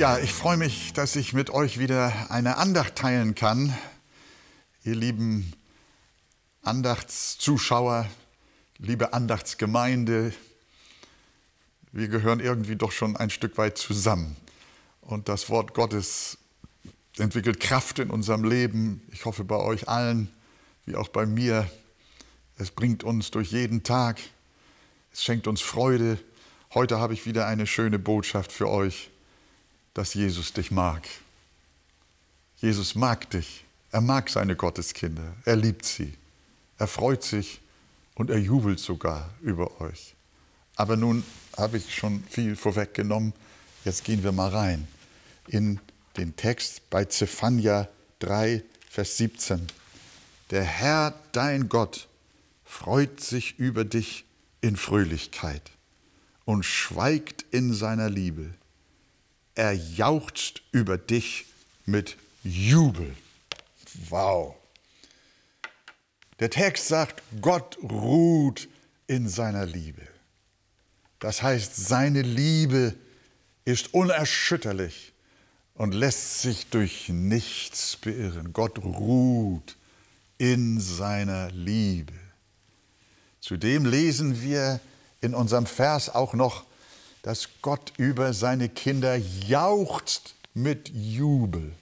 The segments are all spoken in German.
Ja, ich freue mich, dass ich mit euch wieder eine Andacht teilen kann. Ihr lieben Andachtszuschauer, liebe Andachtsgemeinde, wir gehören irgendwie doch schon ein Stück weit zusammen. Und das Wort Gottes entwickelt Kraft in unserem Leben. Ich hoffe bei euch allen, wie auch bei mir. Es bringt uns durch jeden Tag. Es schenkt uns Freude. Heute habe ich wieder eine schöne Botschaft für euch dass Jesus dich mag. Jesus mag dich. Er mag seine Gotteskinder. Er liebt sie. Er freut sich und er jubelt sogar über euch. Aber nun habe ich schon viel vorweggenommen. Jetzt gehen wir mal rein in den Text bei Zephania 3, Vers 17. Der Herr, dein Gott, freut sich über dich in Fröhlichkeit und schweigt in seiner Liebe er jauchzt über dich mit Jubel. Wow. Der Text sagt, Gott ruht in seiner Liebe. Das heißt, seine Liebe ist unerschütterlich und lässt sich durch nichts beirren. Gott ruht in seiner Liebe. Zudem lesen wir in unserem Vers auch noch, dass Gott über seine Kinder jauchzt mit Jubel.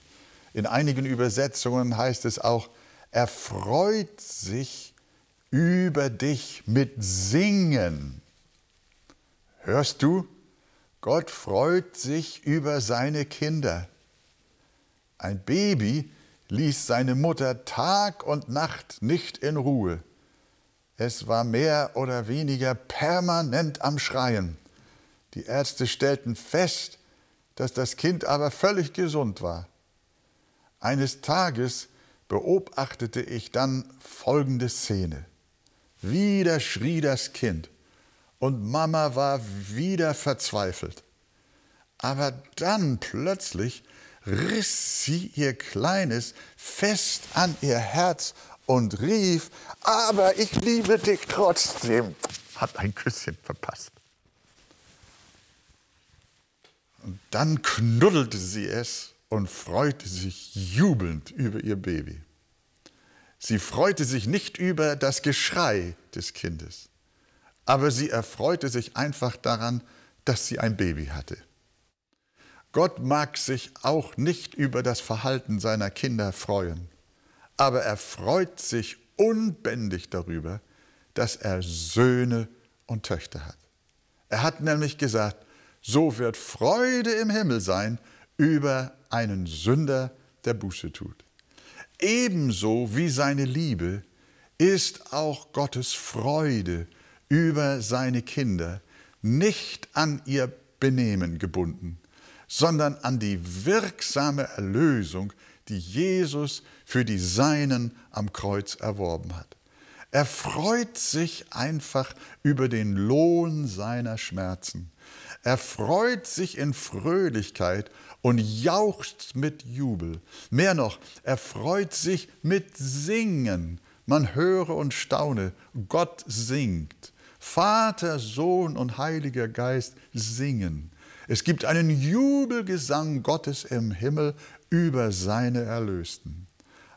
In einigen Übersetzungen heißt es auch, er freut sich über dich mit Singen. Hörst du? Gott freut sich über seine Kinder. Ein Baby ließ seine Mutter Tag und Nacht nicht in Ruhe. Es war mehr oder weniger permanent am Schreien. Die Ärzte stellten fest, dass das Kind aber völlig gesund war. Eines Tages beobachtete ich dann folgende Szene. Wieder schrie das Kind und Mama war wieder verzweifelt. Aber dann plötzlich riss sie ihr Kleines fest an ihr Herz und rief, aber ich liebe dich trotzdem, hat ein Küsschen verpasst. Und dann knuddelte sie es und freute sich jubelnd über ihr Baby. Sie freute sich nicht über das Geschrei des Kindes, aber sie erfreute sich einfach daran, dass sie ein Baby hatte. Gott mag sich auch nicht über das Verhalten seiner Kinder freuen, aber er freut sich unbändig darüber, dass er Söhne und Töchter hat. Er hat nämlich gesagt, so wird Freude im Himmel sein über einen Sünder, der Buße tut. Ebenso wie seine Liebe ist auch Gottes Freude über seine Kinder nicht an ihr Benehmen gebunden, sondern an die wirksame Erlösung, die Jesus für die Seinen am Kreuz erworben hat. Er freut sich einfach über den Lohn seiner Schmerzen. Er freut sich in Fröhlichkeit und jauchzt mit Jubel. Mehr noch, er freut sich mit Singen. Man höre und staune, Gott singt. Vater, Sohn und Heiliger Geist singen. Es gibt einen Jubelgesang Gottes im Himmel über seine Erlösten.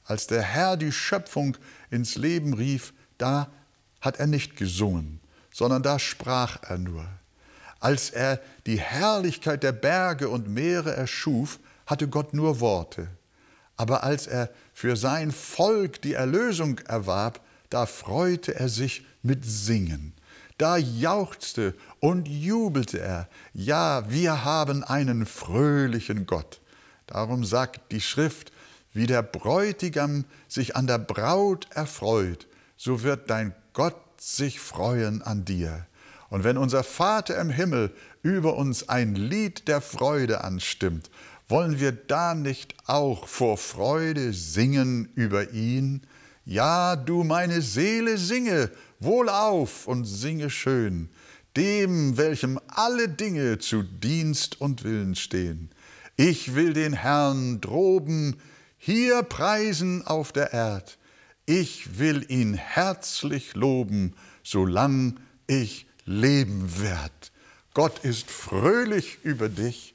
Als der Herr die Schöpfung ins Leben rief, da hat er nicht gesungen, sondern da sprach er nur. Als er die Herrlichkeit der Berge und Meere erschuf, hatte Gott nur Worte. Aber als er für sein Volk die Erlösung erwarb, da freute er sich mit Singen. Da jauchzte und jubelte er, ja, wir haben einen fröhlichen Gott. Darum sagt die Schrift, wie der Bräutigam sich an der Braut erfreut, so wird dein Gott sich freuen an dir. Und wenn unser Vater im Himmel über uns ein Lied der Freude anstimmt, wollen wir da nicht auch vor Freude singen über ihn? Ja, du meine Seele singe, wohlauf und singe schön, dem, welchem alle Dinge zu Dienst und Willen stehen. Ich will den Herrn droben, hier preisen auf der Erd. Ich will ihn herzlich loben, solang ich leben wird. Gott ist fröhlich über dich.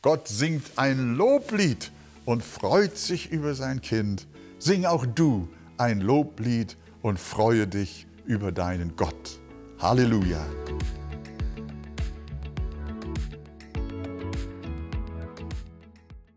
Gott singt ein Loblied und freut sich über sein Kind. Sing auch du ein Loblied und freue dich über deinen Gott. Halleluja.